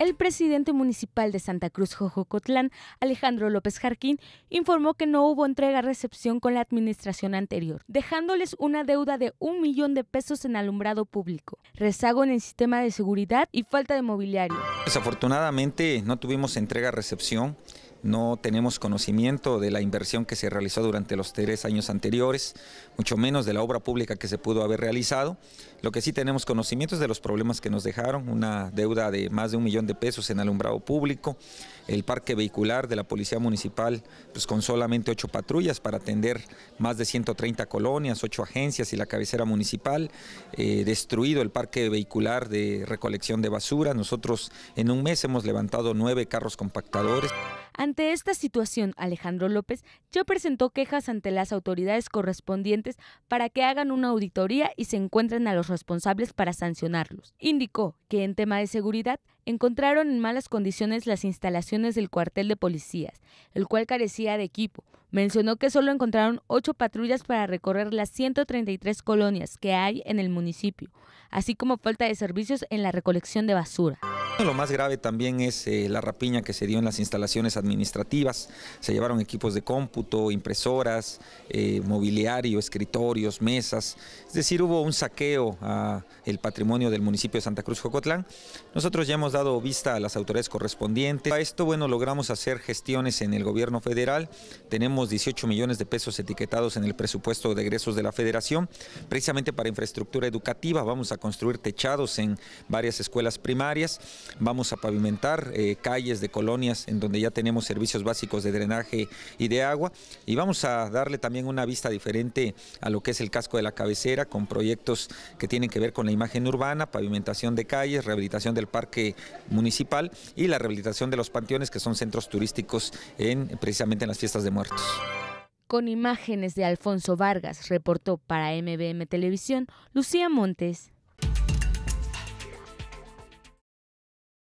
El presidente municipal de Santa Cruz Jojocotlán, Alejandro López Jarquín, informó que no hubo entrega-recepción con la administración anterior, dejándoles una deuda de un millón de pesos en alumbrado público, rezago en el sistema de seguridad y falta de mobiliario. Desafortunadamente no tuvimos entrega-recepción no tenemos conocimiento de la inversión que se realizó durante los tres años anteriores, mucho menos de la obra pública que se pudo haber realizado. Lo que sí tenemos conocimiento es de los problemas que nos dejaron, una deuda de más de un millón de pesos en alumbrado público, el parque vehicular de la Policía Municipal pues con solamente ocho patrullas para atender más de 130 colonias, ocho agencias y la cabecera municipal, eh, destruido el parque vehicular de recolección de basura. Nosotros en un mes hemos levantado nueve carros compactadores. Ante esta situación, Alejandro López ya presentó quejas ante las autoridades correspondientes para que hagan una auditoría y se encuentren a los responsables para sancionarlos. Indicó que en tema de seguridad encontraron en malas condiciones las instalaciones del cuartel de policías, el cual carecía de equipo. Mencionó que solo encontraron ocho patrullas para recorrer las 133 colonias que hay en el municipio, así como falta de servicios en la recolección de basura. Lo más grave también es eh, la rapiña que se dio en las instalaciones administrativas. Se llevaron equipos de cómputo, impresoras, eh, mobiliario, escritorios, mesas. Es decir, hubo un saqueo al patrimonio del municipio de Santa Cruz Jocotlán. Nosotros ya hemos dado vista a las autoridades correspondientes. A esto, bueno, logramos hacer gestiones en el gobierno federal. Tenemos 18 millones de pesos etiquetados en el presupuesto de egresos de la federación, precisamente para infraestructura educativa. Vamos a construir techados en varias escuelas primarias Vamos a pavimentar eh, calles de colonias en donde ya tenemos servicios básicos de drenaje y de agua y vamos a darle también una vista diferente a lo que es el casco de la cabecera con proyectos que tienen que ver con la imagen urbana, pavimentación de calles, rehabilitación del parque municipal y la rehabilitación de los panteones que son centros turísticos en, precisamente en las fiestas de muertos. Con imágenes de Alfonso Vargas, reportó para MBM Televisión Lucía Montes.